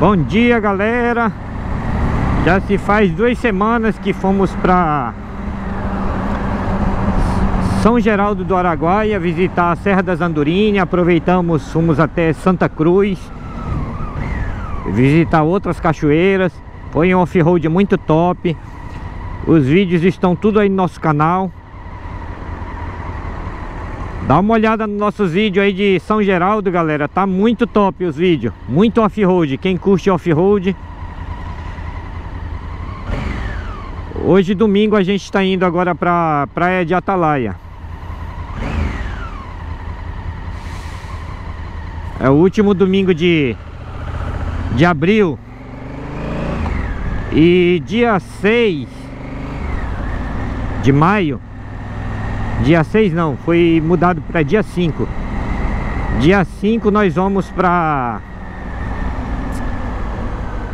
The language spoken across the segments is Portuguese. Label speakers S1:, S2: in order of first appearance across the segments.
S1: Bom dia galera. Já se faz duas semanas que fomos para São Geraldo do Araguaia Visitar a Serra das Andorinhas. Aproveitamos, fomos até Santa Cruz Visitar outras cachoeiras. Foi um off-road muito top. Os vídeos estão tudo aí no nosso canal Dá uma olhada nos nossos vídeos aí de São Geraldo, galera. Tá muito top os vídeos. Muito off-road. Quem curte off-road. Hoje, domingo, a gente está indo agora pra Praia de Atalaia. É o último domingo de, de abril. E dia 6 de maio Dia 6 não, foi mudado para dia 5 Dia 5 nós vamos para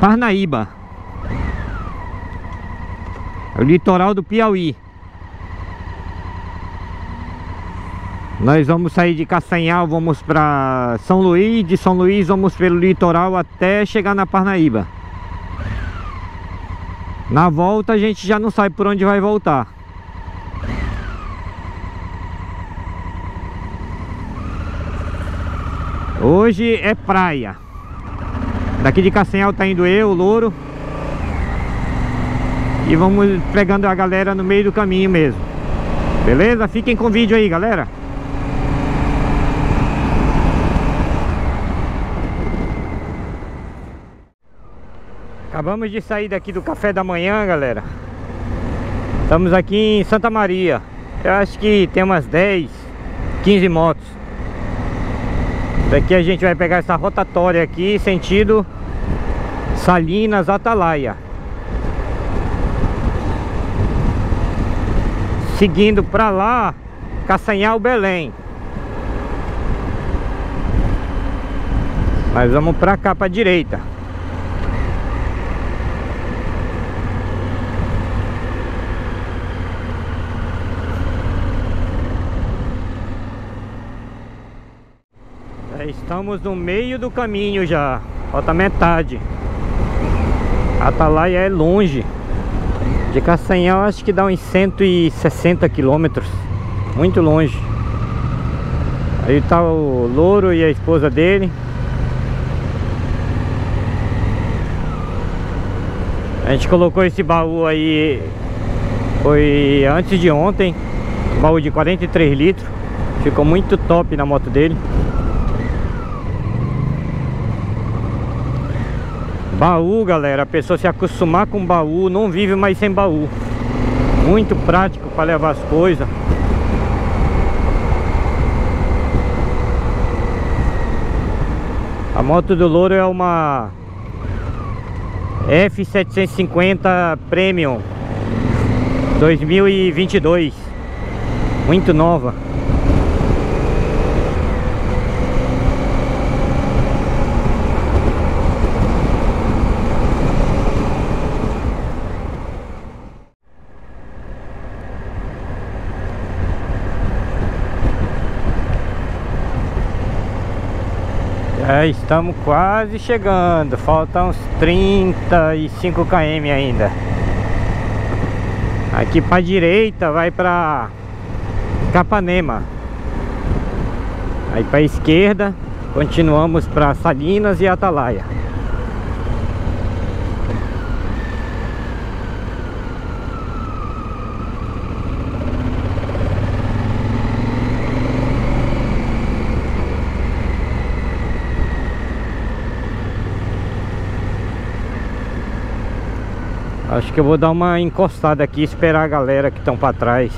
S1: Parnaíba. É O litoral do Piauí. Nós vamos sair de Castanhal, vamos para São Luís De São Luís vamos pelo litoral até chegar na Parnaíba. Na volta a gente já não sabe por onde vai voltar Hoje é praia. Daqui de Castanhal tá indo eu, o Louro. E vamos pegando a galera no meio do caminho mesmo. Beleza? Fiquem com o vídeo aí, galera. Acabamos de sair daqui do café da manhã, galera. Estamos aqui em Santa Maria. Eu acho que tem umas 10, 15 motos Daqui a gente vai pegar essa rotatória aqui, sentido Salinas, Atalaia. Seguindo pra lá, Castanhal, Belém. Mas vamos pra cá, pra direita Estamos no meio do caminho já. Falta metade. Atalaia é longe. De Castanhal acho que dá uns 160 quilômetros. Muito longe. Aí tá o Louro e a esposa dele. A gente colocou esse baú aí Foi antes de ontem. Baú de 43 litros. Ficou muito top na moto dele Baú, galera, a pessoa se acostumar com baú, não vive mais sem baú. Muito prático para levar as coisas. A moto do Louro é uma F750 Premium 2022 Muito nova É, estamos quase chegando, faltam uns 35 km ainda. Aqui para direita vai para Capanema. Aí para esquerda continuamos para Salinas e Atalaia. Acho que eu vou dar uma encostada aqui e esperar a galera que estão para trás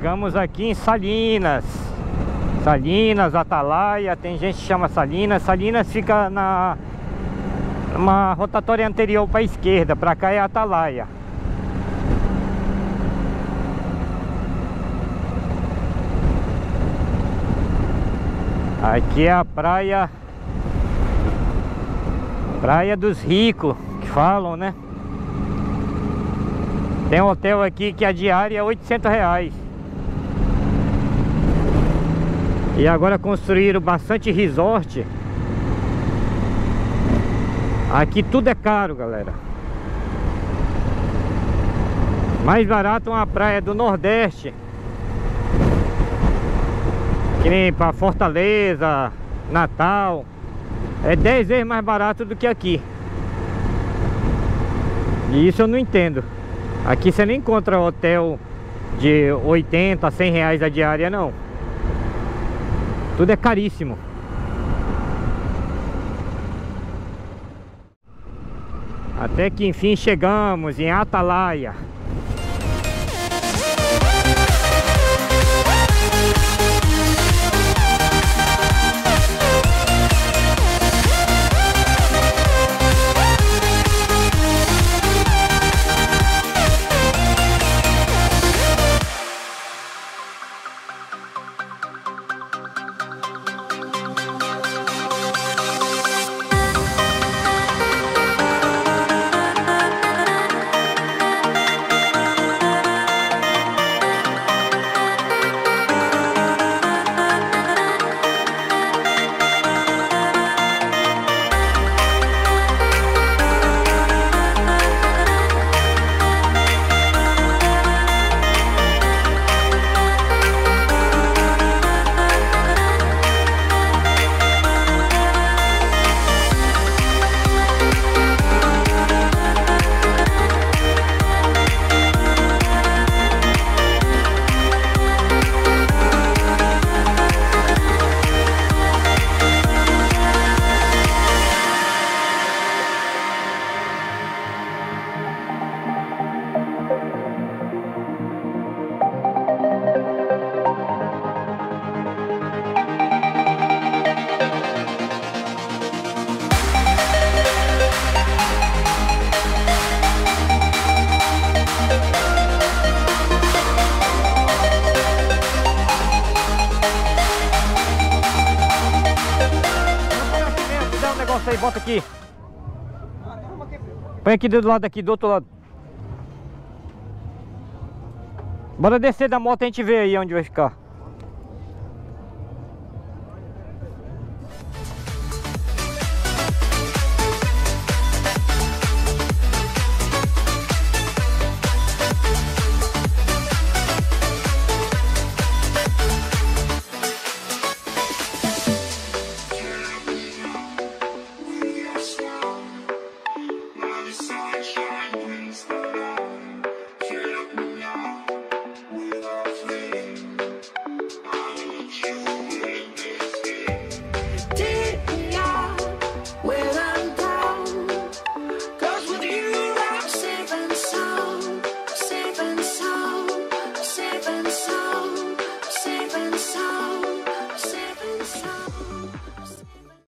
S1: Chegamos aqui em Salinas. Salinas, Atalaia, tem gente que chama Salinas. Salinas fica na uma rotatória anterior para a esquerda, para cá é Atalaia. Aqui é a praia Praia dos ricos Que falam, né? Tem um hotel aqui que a diária é 800 reais E agora construíram bastante resort. Aqui tudo é caro, galera. Mais barato uma praia do Nordeste. Que nem para Fortaleza, Natal. É 10 vezes mais barato do que aqui. E isso eu não entendo. Aqui você não encontra hotel de 80 a 100 reais a diária não Tudo é caríssimo. Até que enfim chegamos em Atalaia aí, bota aqui. Põe aqui do lado aqui, do outro lado. Bora descer da moto e a gente vê aí onde vai ficar.